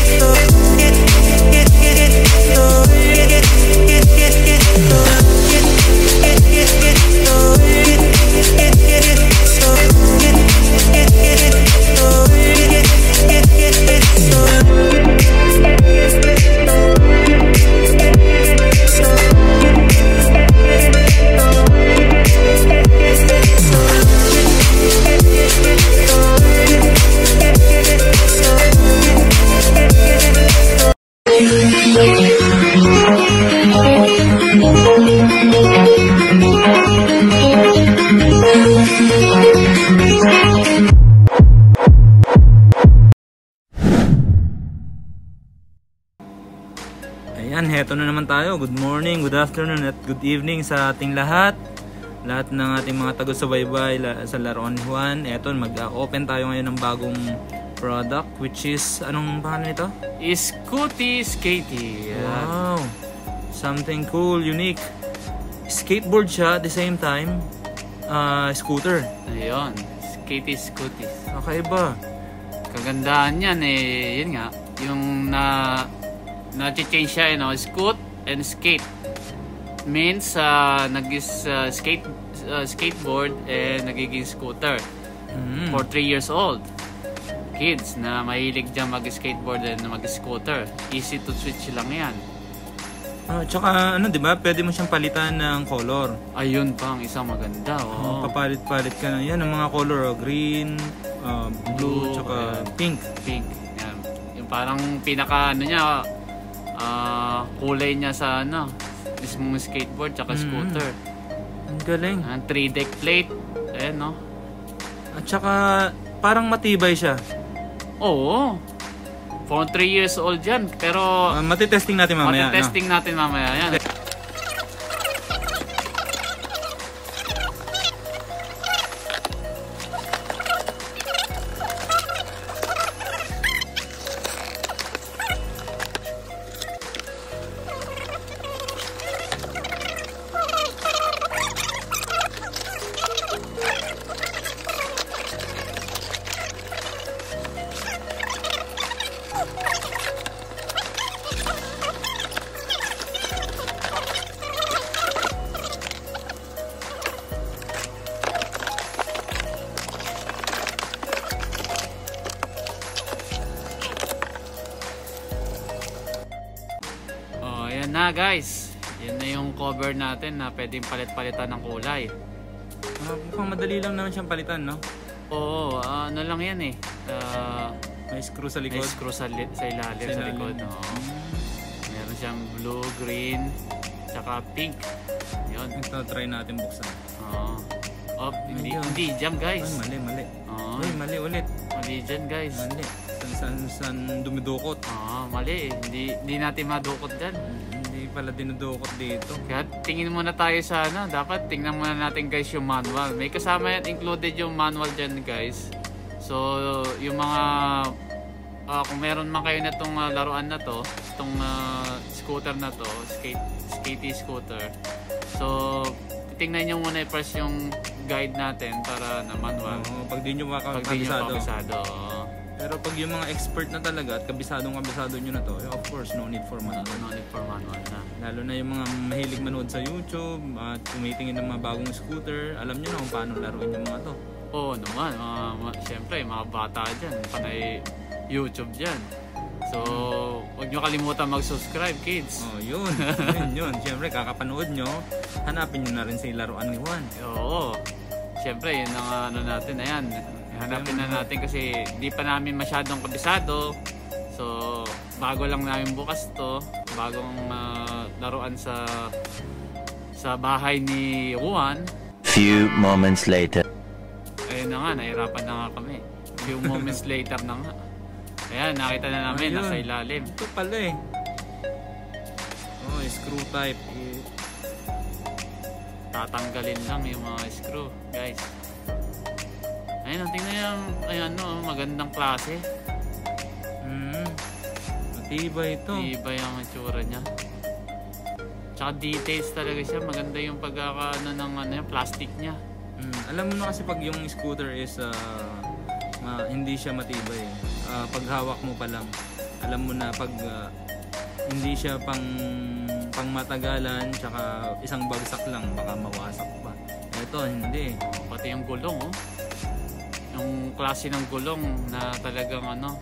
Ayan, tayo. Good morning, good afternoon, at good evening sa ating lahat. Lahat ng ating mga taga-subaybay la- sa Laruan Juan. Eto, mag-open tayo ngayon ng bagong product which is, anong pangalan nito? Scooty Skatey. Yan. Wow! Something cool, unique. Skateboard siya at the same time, uh, scooter. Ayun. Skatey Scooty. Kakaiba. Kagandahan yan eh, yun nga, yung na na-change siya, you know, scoot and skate. Means, uh, nagis uh, skate uh, skateboard and nagiging scooter. Mm. For 3 years old. Kids na mahilig dyan mag-skateboard and mag-scooter. Easy to switch lang yan. Ah, tsaka ano, 'di ba? Pwede mo siyang palitan ng color. Ayun pa ang isang maganda. Oh. Oh. Papalit-palit ka na. Yan ang mga color, oh, green, uh, blue, Blue, tsaka ayan. pink. pink. Yan. Yung parang pinaka ano niya, ah kulay niya sa ano, mismong skateboard tsaka Mm. scooter. Ang galing. Ang 3 deck plate. Ayan no. At tsaka parang matibay siya. Oo. For 3 years old yan. Pero Uh, matitesting natin mamaya. no? testing natin mamaya yan. Na guys. Yan na yung cover natin na pwedeng palit-palitan ng kulay. Ah, mukhang madali lang naman siyang palitan, no? Oo, ah, ano lang yan eh. Ah, May screw sa may likod. screw sa, li- sa ilalim, Sa sa likod. ilalim. oo. Meron siyang blue, green, tsaka pink. Yun. Ito, try natin buksan. Oo. Oh, hindi, hindi jam Ay, guys. mali, mali. Oo, Ay, mali ulit. mali dyan guys. Mali. San, san, san dumidukot. Oo, mali eh. Hindi, hindi natin madukot dyan. Pala dinudukot dito. Kaya tingin muna tayo sa ano, dapat tingnan muna natin guys yung manual. May kasama yan, included yung manual dyan guys. So, yung mga, ah, kung meron man kayo na itong ah, laruan na to, itong ah, scooter na to, skate, skatey scooter. So, tingnan nyo muna first yung guide natin para na manual. Oo, pag di nyo Pag di nyo makakabisado. kabisado. Pero pag yung mga expert na talaga at kabisadong kabisado nyo na to, eh, of course, no need for manual. no need for manual na. Lalo na yung mga mahilig manood sa YouTube at tumitingin ng mga bagong scooter, alam nyo na kung paano laruin yung mga to. Oo naman, mga, mga, syempre mga bata dyan, panay YouTube dyan. So, huwag nyo kalimutan mag-subscribe kids. Oh, yun. yun, yun. Siyempre, kakapanood nyo, hanapin nyo na rin sa laruan ni Juan. Oo. Siyempre, yun ang ano natin, ayan. Hanapin na natin kasi di pa namin masyadong kabisado. So, bago lang namin bukas to. Bagong ah, laruan sa sa bahay ni Juan. Few moments later. Ayun na nga, nahirapan na nga kami. Few moments later na nga. Ayan, nakita na namin, Ayun. nasa ilalim. Ito pala eh. Oh, screw type. Eh, tatanggalin lang yung mga screw, guys. Ayun, tingnan yung, ayun, ano, magandang klase. Hmm. Matibay ito. Iba yung itsura niya. Tsaka details talaga siya. Maganda yung pagkakaano ng ano, yung plastic niya. Hmm. Alam mo na kasi pag yung scooter is ah, ma- hindi siya matibay. Ah, pag hawak mo pa lang. alam mo na pag ah, hindi siya pang pang matagalan tsaka isang bagsak lang baka mawasak pa. Ito hindi. Pati yung gulong, oh. Yung klase ng gulong na talagang ano,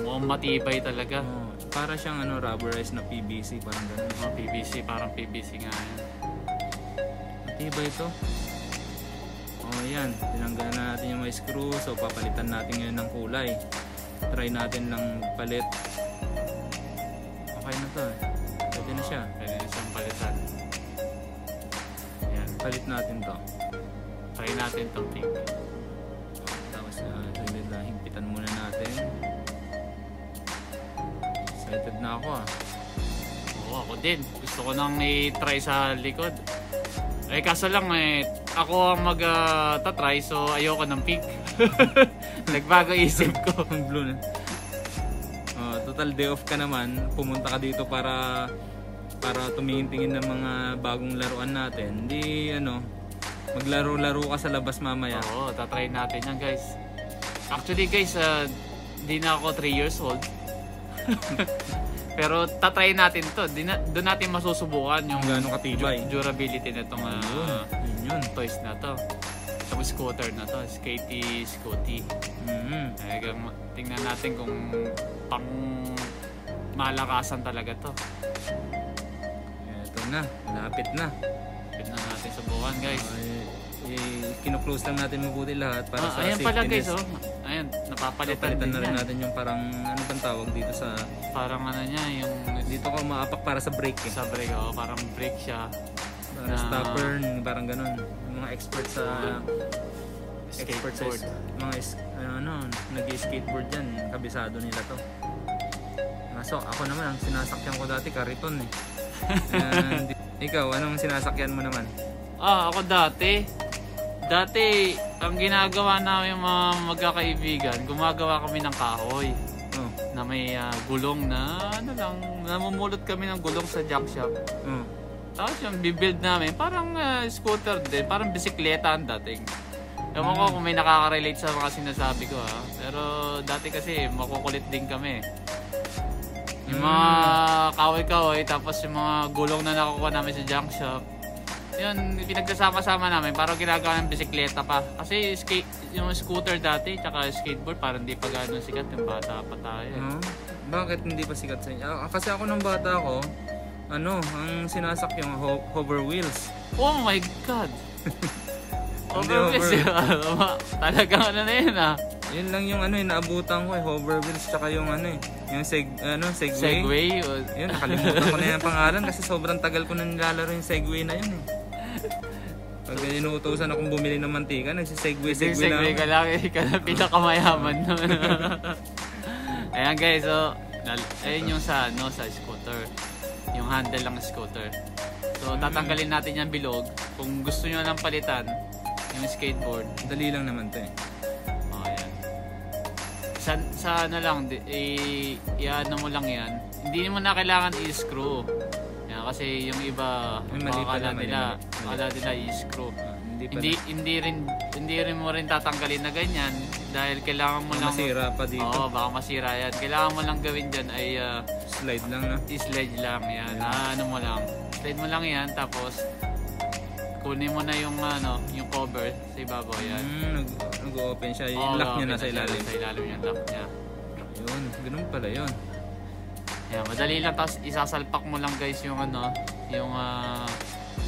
mukhang matibay talaga. Oh, para siyang ano rubberized na PVC parang ganun. Oh, PVC, parang PVC nga yan. Matibay ito. Oh, yan. Tinanggalan na natin yung mga screw. So, papalitan natin ngayon ng kulay. Try natin lang palit. Okay na to. eh. Pwede na siya. Pwede na siyang palitan. Yan. Palit natin to. Try natin tong pink. Na ako ah. Oo, ako din. Gusto ko nang i-try sa likod. Eh, kaso lang eh, ako ang mag-tatry so ayoko ng pink. Nagbago isip ko. Ang blue na. Oh, total day off ka naman. Pumunta ka dito para para tumingin-tingin ng mga bagong laruan natin. Hindi ano, maglaro-laro ka sa labas mamaya. Oo, tatry natin yan guys. Actually guys, ah, di na ako 3 years old. Pero tatry natin to. Di na, doon natin masusubukan yung gaano katibay. du- durability na itong ah, Yun, yun. toys na to. Itong scooter na to, skatey scooty. Mhm. Talagang tingnan natin kung pang malakasan talaga to. Ito na, malapit na. Tignan natin subukan guys. Ay, eh, kino-close lang natin mabuti lahat para Ah, sa ayan pala guys oh. Ayan, napapalitan Palitan din na rin yan. natin yung parang ano bang tawag dito sa Parang ano niya, yung dito ko maapak para sa brake eh. sa brake, oh, parang brake siya. Parang na- stopper, parang ganun. Yung mga experts sa experts sa mga is, ano, ano nag-skateboard dyan, kabisado nila to. So, ako naman, ang sinasakyan ko dati, kariton eh. Hindi- ikaw, anong sinasakyan mo naman? Ah, ako dati. Dati, ang ginagawa namin mga magkakaibigan, gumagawa kami ng kahoy Oh, na may ah, gulong na ano lang, namumulot kami ng gulong sa jack shop. oh. Tapos yung bibuild namin, parang ah, scooter din, parang bisikleta ang dating. Ewan ko kung may nakaka-relate sa mga sinasabi ko ha. Pero dati kasi makukulit din kami. Yung mga kahoy-kahoy, tapos yung mga gulong na nakukuha namin sa junk shop. Yun, pinagsasama-sama namin, parang ginagawa ng bisikleta pa. Kasi skate, yung scooter dati, tsaka skateboard, parang di pa gano'n sikat yung bata pa tayo. eh. Oh, bakit hindi pa sikat sa inyo? Ah, kasi ako nung bata ko, ano, ang sinasak yung ho- hover wheels. Oh my God! Hindi, Overwhelmed over. Talagang ano na yun ah. Yun lang yung ano, eh, naabutan ko eh, hover wheels, tsaka yung ano eh, yung seg, ano, segway. Segway. o- Yun, nakalimutan ko na yung pangalan kasi sobrang tagal ko na nilalaro yung segway na yun eh. Pag inuutosan akong bumili ng mantika, Segway lang. ka lang, eh, ka na pinakamayaman nun. Ayan guys, so, ayun yung sa, ano, sa scooter. Yung handle ng scooter. So, tatanggalin natin yung bilog. Kung gusto nyo lang palitan, yung skateboard. Dali lang naman to eh. Oh, ayan. Sa, sa ano lang, di, i, i-ano mo lang yan. Hindi mo na kailangan i-screw. Yan, kasi yung iba, Ay, mali akala pala, mali, nila, mali. akala nila i-screw. Hindi pa Hindi hindi rin hindi rin mo rin tatanggalin na ganyan dahil kailangan mo lang masira pa dito. Oo, baka masira yan. Kailangan mo lang gawin diyan ay ah, Slide lang na. i-slide lang yan. Ah, ano mo lang. Slide mo lang yan tapos kunin mo na yung ano, yung cover sa ibabaw yan. Mm, nag, nag-open siya. Yung Oo, lock niya na sa ilalim. Sa ilalim yung lock niya. Yun, ganun pala yun. Yan, madali lang tapos isasalpak mo lang guys yung ano, yung ah,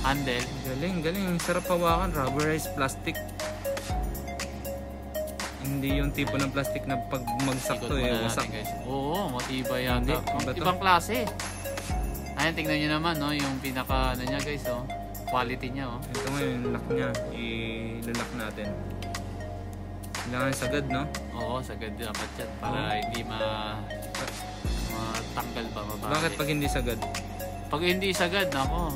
handle. Galing, galing. Sarap hawakan. Rubberized plastic. Hindi yung tipo ng plastic na pag magsak to eh, wasak. guys. Oo, matibay Hindi, yata. iba to. Ibang klase. Ayan, tingnan nyo naman, no, yung pinaka, ano niya guys, oh. Quality niya, oh. Ito nga yung lock niya. I-lock natin. Kailangan sagad, no? Oo, sagad dapat yan. Para Oo. hindi ma... matanggal ba, mabali. Bakit pag hindi sagad? Pag hindi sagad, nako,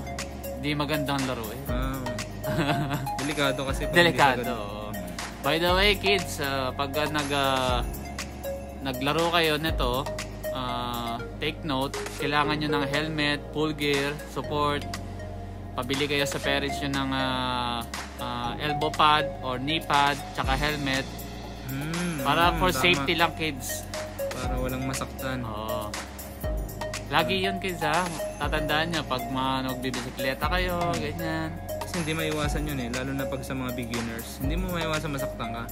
hindi magandang laro eh. Ah, delikado kasi pag Delikado. oo. By the way, kids, ah, pag nag ah, naglaro kayo nito, ah, take note, kailangan nyo ng helmet, full gear, support. Pabili kayo sa parents nyo ng ah, ah, elbow pad or knee pad, tsaka helmet. Hmm, Para for tama. safety lang, kids. para walang masaktan. Oo. Lagi yun kids ha. Tatandaan nyo pag mga nagbibisikleta kayo, ganyan. Kasi hindi maiwasan yun eh, lalo na pag sa mga beginners. Hindi mo maiwasan masaktan ka.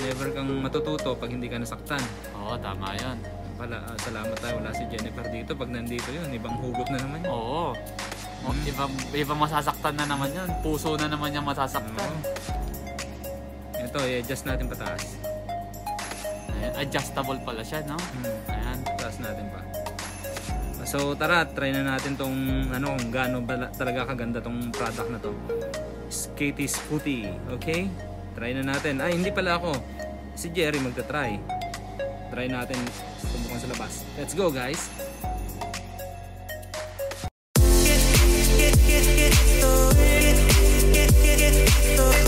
Never kang matututo pag hindi ka nasaktan. Oo, tama yun. Pala, ah, salamat tayo wala si Jennifer dito. Pag nandito yun, ibang hugot na naman yun. Oo. O, Iba, iba masasaktan na naman yun. Puso na naman yung masasaktan. Oo. Ito, i-adjust natin pataas. Ayan, adjustable pala siya, no? Hmm. Ayan. Taas natin pa. So tara, try na natin tong ano, gaano ba talaga kaganda tong product na to. Skatey Scooty, okay? Try na natin. Ay, hindi pala ako. Si Jerry magta-try. Try natin tumukan sa labas. Let's go, guys. Get, get, get, get, get, get, get, get, get, get, get, get,